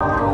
Oh,